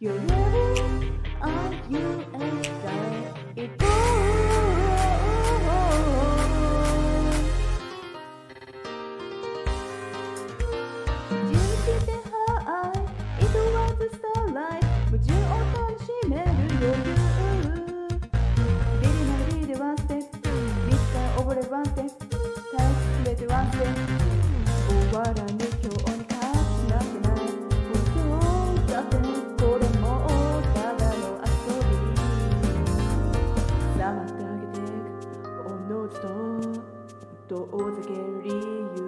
You're living on you. つと遠ざける理由